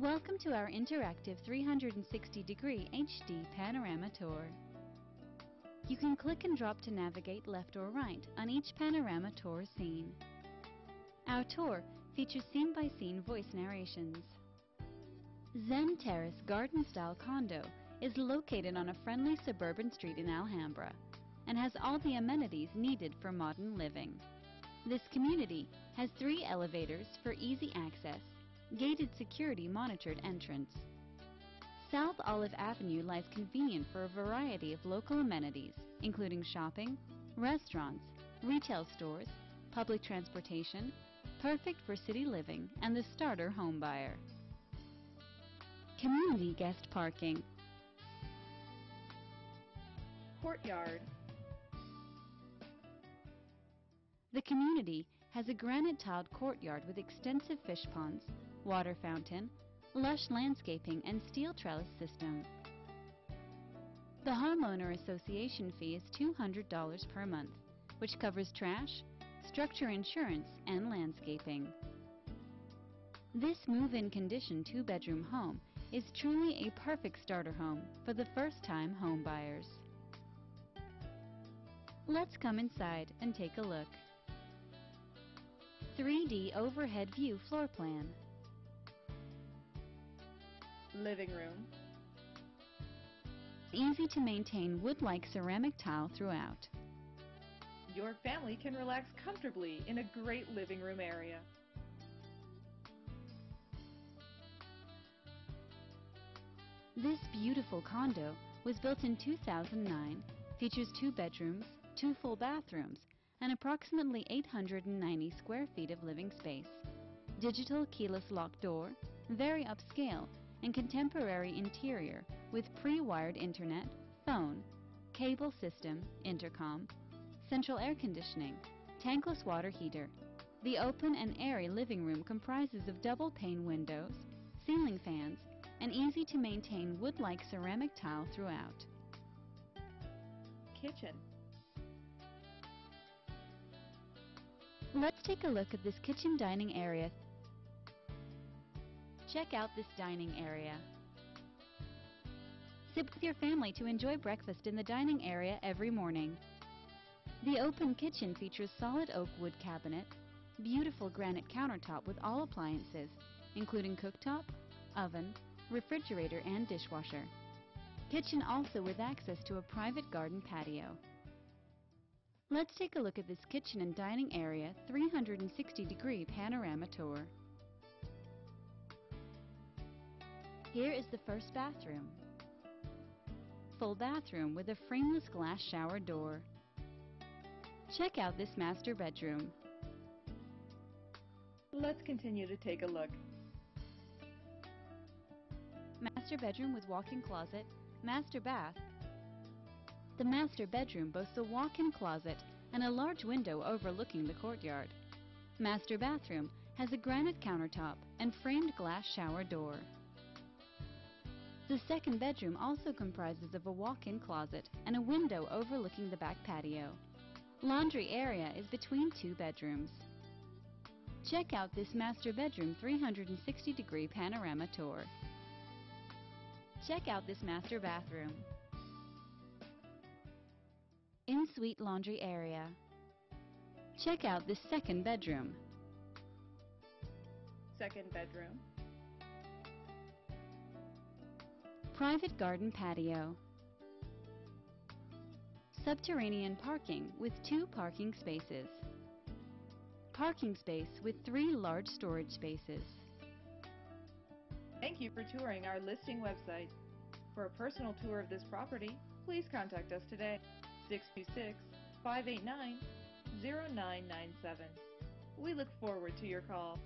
Welcome to our interactive 360-degree HD panorama tour. You can click and drop to navigate left or right on each panorama tour scene. Our tour features scene-by-scene voice narrations. Zen Terrace garden-style condo is located on a friendly suburban street in Alhambra and has all the amenities needed for modern living. This community has three elevators for easy access gated security monitored entrance. South Olive Avenue lies convenient for a variety of local amenities, including shopping, restaurants, retail stores, public transportation, perfect for city living and the starter home buyer. Community guest parking. Courtyard. The community has a granite tiled courtyard with extensive fish ponds, water fountain, lush landscaping, and steel trellis system. The homeowner association fee is $200 per month, which covers trash, structure insurance, and landscaping. This move-in condition two-bedroom home is truly a perfect starter home for the first-time home buyers. Let's come inside and take a look. 3D overhead view floor plan. Living room. Easy to maintain wood-like ceramic tile throughout. Your family can relax comfortably in a great living room area. This beautiful condo was built in 2009, features two bedrooms, two full bathrooms, and approximately 890 square feet of living space. Digital keyless lock door, very upscale, and contemporary interior with pre-wired internet, phone, cable system, intercom, central air conditioning, tankless water heater. The open and airy living room comprises of double pane windows, ceiling fans, and easy to maintain wood-like ceramic tile throughout. Kitchen. Let's take a look at this kitchen dining area. Check out this dining area. Sit with your family to enjoy breakfast in the dining area every morning. The open kitchen features solid oak wood cabinet, beautiful granite countertop with all appliances, including cooktop, oven, refrigerator, and dishwasher. Kitchen also with access to a private garden patio. Let's take a look at this kitchen and dining area 360 degree panorama tour. Here is the first bathroom. Full bathroom with a frameless glass shower door. Check out this master bedroom. Let's continue to take a look. Master bedroom with walk-in closet, master bath. The master bedroom boasts a walk-in closet and a large window overlooking the courtyard. Master bathroom has a granite countertop and framed glass shower door. The second bedroom also comprises of a walk-in closet and a window overlooking the back patio. Laundry area is between two bedrooms. Check out this master bedroom 360 degree panorama tour. Check out this master bathroom. In-suite laundry area. Check out this second bedroom. Second bedroom. Private garden patio. Subterranean parking with two parking spaces. Parking space with three large storage spaces. Thank you for touring our listing website. For a personal tour of this property, please contact us today. 626-589-0997. We look forward to your call.